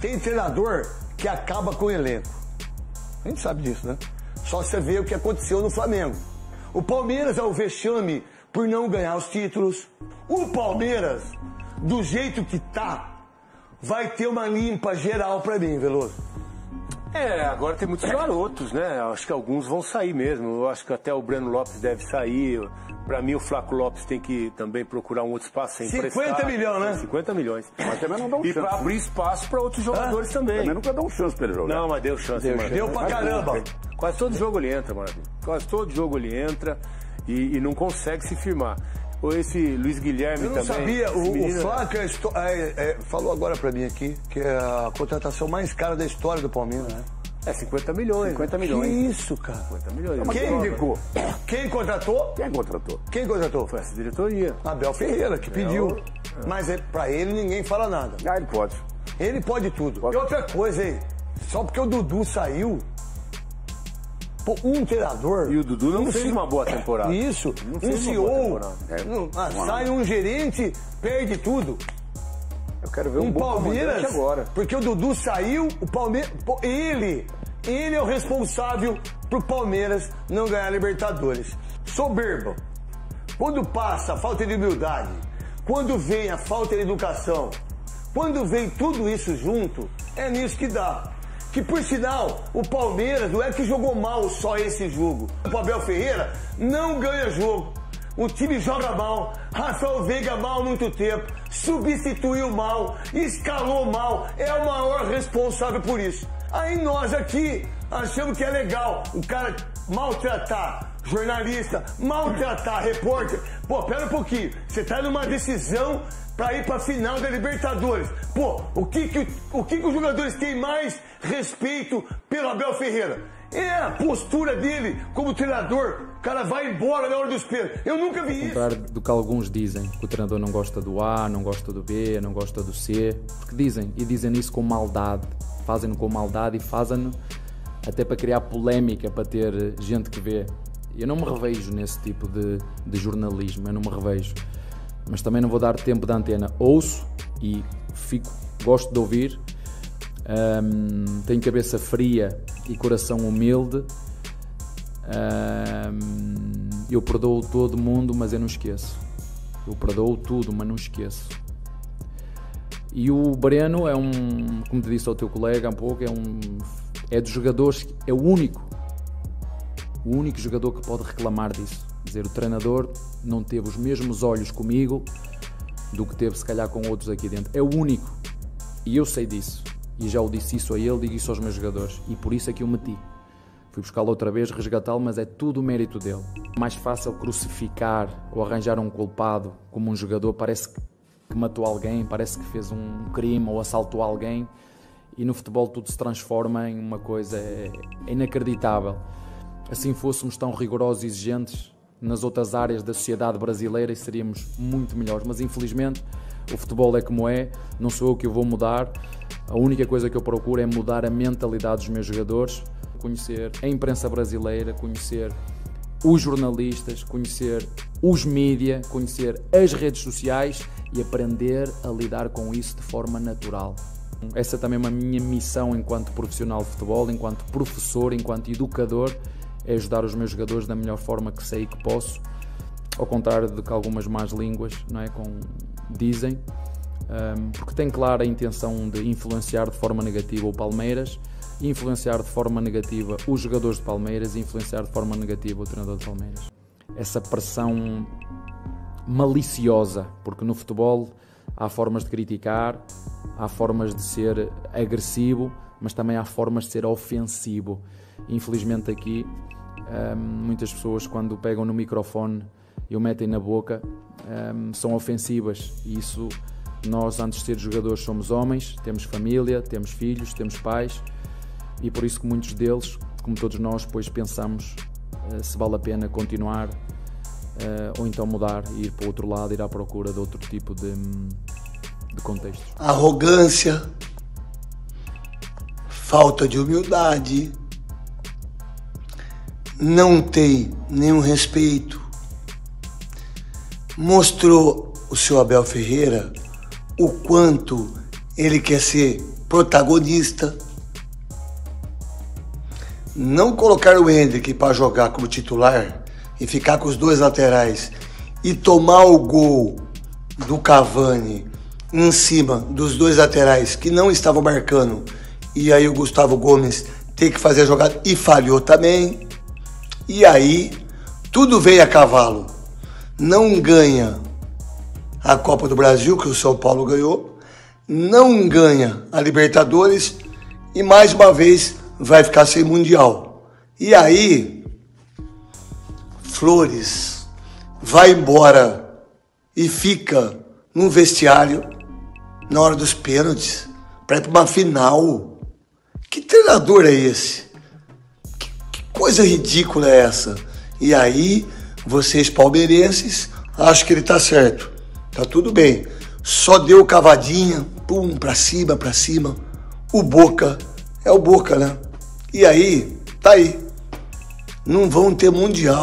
Tem treinador que acaba com o elenco. A gente sabe disso, né? Só você vê o que aconteceu no Flamengo. O Palmeiras é o vexame por não ganhar os títulos. O Palmeiras, do jeito que tá, vai ter uma limpa geral pra mim, Veloso. É, agora tem muitos garotos, né? Acho que alguns vão sair mesmo. Eu acho que até o Breno Lopes deve sair. Pra mim, o Flaco Lopes tem que também procurar um outro espaço sem 50 milhões, né? 50 milhões. Mas também não dá um E chance. pra abrir espaço pra outros jogadores também. Também nunca dá um chance pra ele jogar. Não, mas deu chance, Deu, mano. deu pra caramba. Quase todo jogo ele entra, mano. Quase todo jogo ele entra e, e não consegue se firmar. Ou esse Luiz Guilherme Eu não também. sabia, o, o menino- Flávio é esto- é, é, falou agora pra mim aqui que é a contratação mais cara da história do Palmeiras, né? É 50 milhões. 50 Que milhões. isso, cara? 50 milhões. Mas Quem indicou? Quem contratou? Quem contratou? Quem contratou? Foi essa diretoria. Abel Ferreira, que pediu. Mas é, pra ele ninguém fala nada. Ah, ele pode. Ele pode tudo. Pode. E outra coisa, hein? Só porque o Dudu saiu, pô, um treinador. E o Dudu não um fez uma boa temporada. Isso, Não um fez boa CEO. É, não- ah, sai um gerente, perde tudo. Eu quero ver um, Um bom Palmeiras, agora. porque o Dudu saiu, o Palmeiras, ele, ele é o responsável pro Palmeiras não ganhar a Libertadores. Soberba. Quando passa a falta de humildade, quando vem a falta de educação, quando vem tudo isso junto, é nisso que dá. Que por sinal, o Palmeiras não é que jogou mal só esse jogo. O Abel Ferreira não ganha jogo. O time joga mal, Rafael Veiga mal há muito tempo, substituiu mal, escalou mal, é o maior responsável por isso. Aí nós aqui achamos que é legal o cara maltratar jornalista, maltratar repórter. Pô, pera um pouquinho, você tá numa decisão pra ir pra final da Libertadores. Pô, o que que, o que que os jogadores têm mais respeito pelo Abel Ferreira? É a postura dele como treinador. O cara vai embora na hora dos pênaltis. Eu nunca vi isso. contrário do que alguns dizem, que o treinador não gosta do A, não gosta do B, não gosta do C, porque dizem, e dizem isso com maldade, fazem-no com maldade e fazem-no até para criar polémica, para ter gente que vê. Eu não me revejo nesse tipo de, de jornalismo, eu não me revejo. Mas também não vou dar tempo de antena. Ouço e fico, gosto de ouvir, hum, tenho cabeça fria e coração humilde. Hum, eu perdoo todo mundo, mas eu não esqueço. Eu perdoo tudo, mas não esqueço. E o Breno é um, como te disse ao teu colega há pouco, é um é dos jogadores, é o único, o único jogador que pode reclamar disso. Dizer, o treinador não teve os mesmos olhos comigo do que teve se calhar com outros aqui dentro. É o único. E eu sei disso. E já o disse isso a ele, digo isso aos meus jogadores. E por isso é que o meti. Fui buscá-lo outra vez, resgatá-lo, mas é tudo o mérito dele. Mais fácil crucificar ou arranjar um culpado como um jogador, parece que matou alguém, parece que fez um crime ou assaltou alguém. E no futebol tudo se transforma em uma coisa é, é inacreditável. Assim fôssemos tão rigorosos e exigentes nas outras áreas da sociedade brasileira, seríamos muito melhores. Mas infelizmente o futebol é como é, não sou eu que o vou mudar. A única coisa que eu procuro é mudar a mentalidade dos meus jogadores, conhecer a imprensa brasileira, conhecer os jornalistas, conhecer os mídia, conhecer as redes sociais e aprender a lidar com isso de forma natural. Essa também é uma minha missão enquanto profissional de futebol, enquanto professor, enquanto educador, é ajudar os meus jogadores da melhor forma que sei que posso, ao contrário do que algumas más línguas não é, com, dizem, um, porque tem clara a intenção de influenciar de forma negativa o Palmeiras, influenciar de forma negativa os jogadores de Palmeiras e influenciar de forma negativa o treinador de Palmeiras. Essa pressão maliciosa, porque no futebol há formas de criticar, há formas de ser agressivo, mas também há formas de ser ofensivo. Infelizmente aqui hum, muitas pessoas quando pegam no microfone e o metem na boca hum, são ofensivas e isso nós antes de ser jogadores somos homens, temos família, temos filhos, temos pais e por isso que muitos deles, como todos nós, depois pensamos eh, se vale a pena continuar eh, ou então mudar e ir para o outro lado, ir à procura de outro tipo de, de contextos. arrogância, falta de humildade, não tem nenhum respeito. Mostrou o seu Abel Ferreira o quanto ele quer ser protagonista. Não colocar o Hendrick para jogar como titular e ficar com os dois laterais e tomar o gol do Cavani em cima dos dois laterais que não estavam marcando e aí o Gustavo Gomes tem que fazer a jogada e falhou também. E aí tudo veio a cavalo. Não ganha a Copa do Brasil, que o São Paulo ganhou, não ganha a Libertadores e mais uma vez vai ficar sem Mundial. E aí, Flores vai embora e fica no vestiário na hora dos pênaltis para ir para uma final. Que treinador é esse? Coisa ridícula é essa? E aí, vocês palmeirenses, acham que ele tá certo. Tá tudo bem. Só deu cavadinha, pum, pra cima, pra cima. O Boca é o Boca, né? E aí, tá aí. Não vão ter mundial.